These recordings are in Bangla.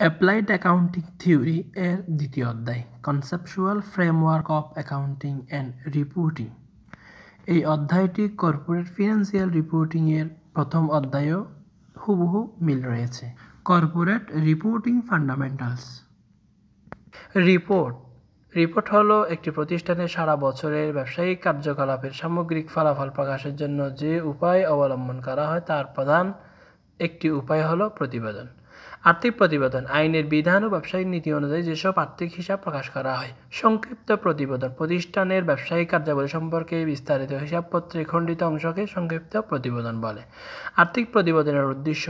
অ্যাপ্লাইড অ্যাকাউন্টিং থিওরি এর দ্বিতীয় অধ্যায় conceptual framework of accounting and reporting এই অধ্যায়টি কর্পোরেট ফিনান্সিয়াল রিপোর্টিং এর প্রথম অধ্যায়ও হুবহু মিল রয়েছে। Corporate reporting fundamentals report report হলো একটি প্রতিষ্ঠানের সারা বছরের ব্যবসায়িক কার্যকলাপের সামগ্রিক ফলাফল প্রকাশের জন্য যে উপায় অবলম্বন করা হয় তার প্রধান একটি উপায় হলো প্রতিবেদন। আর্থিক প্রতিবেদন, আইনের বিধান ও ব্যবসায়িক নীতি অনুযায়ী যেসব আর্থিক হিসাব প্রকাশ করা হয়, সংক্ষিপ্ত প্রতিবেদন, প্রতিষ্ঠানের ব্যবসায়িক কার্যাবলী সম্পর্কে বিস্তারিত হিসাবপত্রে খণ্ডিত অংশকে সংক্ষিপ্ত প্রতিবেদন বলে। আর্থিক প্রতিবেদনের উদ্দেশ্য,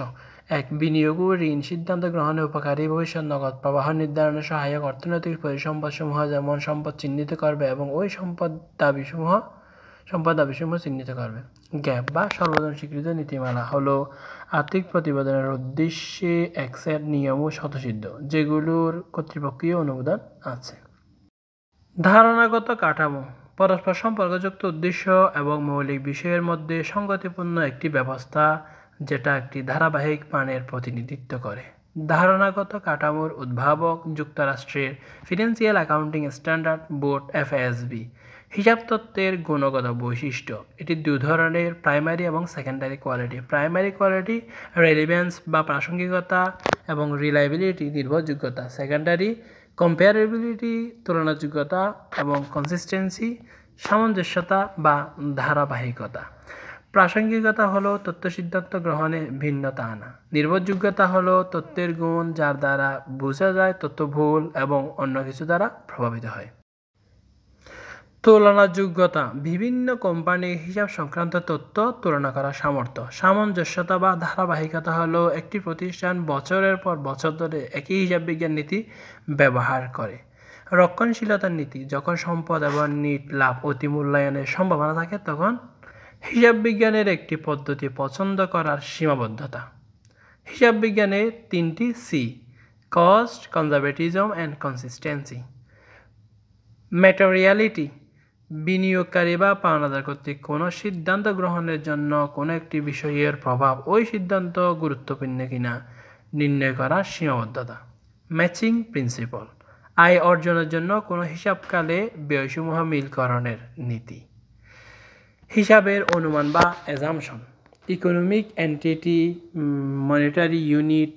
এক, বিনিয়োগ ও ঋণ সিদ্ধান্ত গ্রহণে উপকারী ভবিষ্যৎ নগদ প্রবাহ নির্ধারণে সহায়ক অর্থনৈতিক পরিসম্পদসমূহ যেমন সম্পদ চিহ্নিত করবে এবং ওই সম্পদ দাবিসমূহ সম্পদ দাবিসমূহ চিহ্নিত করবে। গ্যাপ বা সর্বজন স্বীকৃত নীতিমালা হলো আর্থিক প্রতিবেদনের উদ্দেশ্যে এক্সের নিয়ম ও স্বতঃসিদ্ধ, যেগুলোর কর্তৃপক্ষীয় অনুমোদন আছে। ধারণাগত কাঠামো, পরস্পর সম্পর্কযুক্ত উদ্দেশ্য এবং মৌলিক বিষয়ের মধ্যে সংগতিপূর্ণ একটি ব্যবস্থা, যেটা একটি ধারাবাহিক মানের প্রতিনিধিত্ব করে। ধারণাগত কাঠামোর উদ্ভাবক যুক্তরাষ্ট্রের financial accounting standard board FSB হিসাব তত্ত্বের গুণগত বৈশিষ্ট্য। এটি দু ধরনের প্রাইমারি এবং secondary quality primary quality relevance বা প্রাসঙ্গিকতা এবং রিলায়েবিলিটি নির্ভরযোগ্যতা। সেকেন্ডারি কম্পেয়ারেবিলিটি তুলনাযোগ্যতা এবং কনসিস্টেন্সি সামঞ্জস্যতা বা ধারাবাহিকতা। প্রাসঙ্গিকতা হলো তথ্য সিদ্ধান্ত গ্রহণে ভিন্নতা আনা। নির্ভরযোগ্যতা হলো তথ্যের গুণ যার দ্বারা বোঝা যায় তথ্য ভুল এবং অন্য কিছু দ্বারা প্রভাবিত হয়। তুলনাযোগ্যতা। বিভিন্ন কোম্পানির হিসাব সংক্রান্ত তথ্য তুলনা করার সামর্থ্য। সামঞ্জস্যতা বা ধারাবাহিকতা হলো একটি প্রতিষ্ঠান বছরের পর বছর ধরে একই হিসাব বিজ্ঞান নীতি ব্যবহার করে। রক্ষণশীলতার নীতি, যখন সম্পদ এবং নিট লাভ অতি মূল্যায়নের সম্ভাবনা থাকে, তখন হিসাব বিজ্ঞানের একটি পদ্ধতি পছন্দ করার সীমাবদ্ধতা। হিসাব বিজ্ঞানের তিনটি C cost conservatism and consistency materiality বিনিয়োগকারী বা পাওনাদার কর্তৃক কোনো সিদ্ধান্ত গ্রহণের জন্য কোনো একটি বিষয়ের প্রভাব ওই সিদ্ধান্ত গুরুত্বপূর্ণ কিনা নির্ণয় করার সীমাবদ্ধতা। Matching principle. আয় অর্জনের জন্য কোনো হিসাবকালে ব্যয়সমূহ মিলকরণের নীতি। হিসাবের অনুমান বা assumption economic entity monetary unit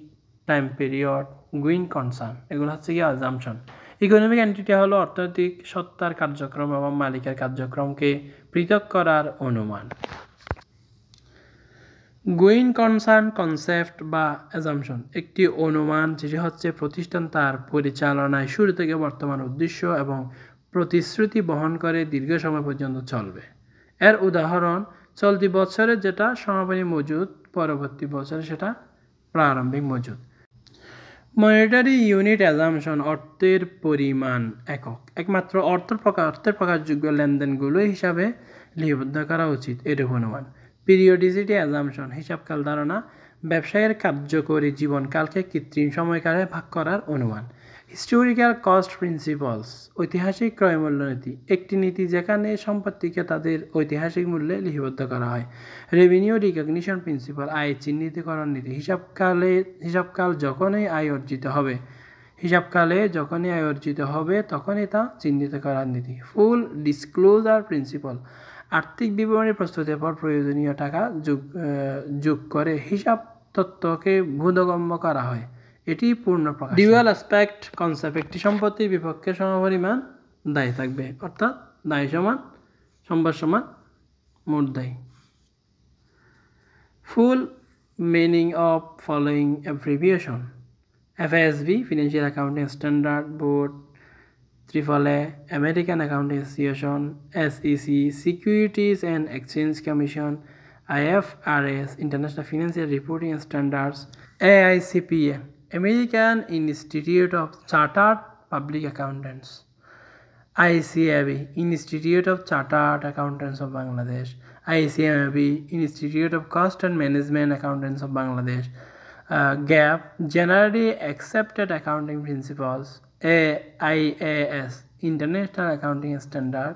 time period going concern এগুলো হচ্ছে কি অ্যাজামশন ইকোনমিক এন্টিটি হলো অর্থনৈতিক সত্তার কার্যক্রম এবং মালিকের কার্যক্রমকে পৃথক করার অনুমান। গোয়িং কনসার্ন কনসেপ্ট বা অ্যাজামশন একটি অনুমান যেটি হচ্ছে প্রতিষ্ঠান তার পরিচালনায় শুরু থেকে বর্তমান উদ্দেশ্য এবং প্রতিশ্রুতি বহন করে দীর্ঘ সময় পর্যন্ত চলবে। এর উদাহরণ, চলতি বছরে যেটা সমাপনী মজুদ, পরবর্তী বছরে সেটা প্রারম্ভিক মজুদ। মনিটারি ইউনিট অ্যাজামশন অর্থের পরিমাণ একক। একমাত্র অর্থ প্রকাশ অর্থের প্রকাশযোগ্য লেনদেনগুলো হিসাবে লিপিবদ্ধ করা উচিত, এরূপ অনুমান। পিরিয়ডিসিটি অ্যাজামশন হিসাবকাল ধারণা, ব্যবসায়ের কার্যকরী জীবনকালকে কৃত্রিম সময়কালে ভাগ করার অনুমান। হিস্টোরিক্যাল কস্ট প্রিন্সিপালস ঐতিহাসিক ক্রয় মূল্যনীতি, একটি নীতি যেখানে সম্পত্তিকে তাদের ঐতিহাসিক মূল্যে লিপিবদ্ধ করা হয়। রেভিনিউ রিকগনিশন প্রিন্সিপাল আয় চিহ্নিতকরণ নীতি, হিসাবকালে, হিসাবকাল যখনই আয় অর্জিত হবে, হিসাবকালে যখনই আয় অর্জিত হবে, তখনই তা চিহ্নিত করার নীতি। ফুল ডিসক্লোজার প্রিন্সিপাল আর্থিক বিবরণী প্রস্তুতের পর প্রয়োজনীয় টাকা যোগ যোগ করে হিসাব তত্ত্বকে বোধগম্য করা হয়। এটি পূর্ণ প্রকাশ ডিউয়াল অ্যাসপেক্ট কনসেপ্ট একটি সম্পত্তির বিপক্ষে সমপরিমাণ দায়ী থাকবে, অর্থাৎ দায় সমান, সম্ভার সমান, মোট দায়ী। Full meaning of following abbreviation B financial accounting standard board triple A American accounting association SEC securities and exchange commission IFRS international financial reporting standards AICPA American Institute of Chartered Public Accountants, ICAB, Institute of Chartered Accountants of Bangladesh, ICMAB, Institute of Cost and Management Accountants of Bangladesh, uh, GAP, Generally Accepted Accounting Principles, AIAS, International Accounting Standard,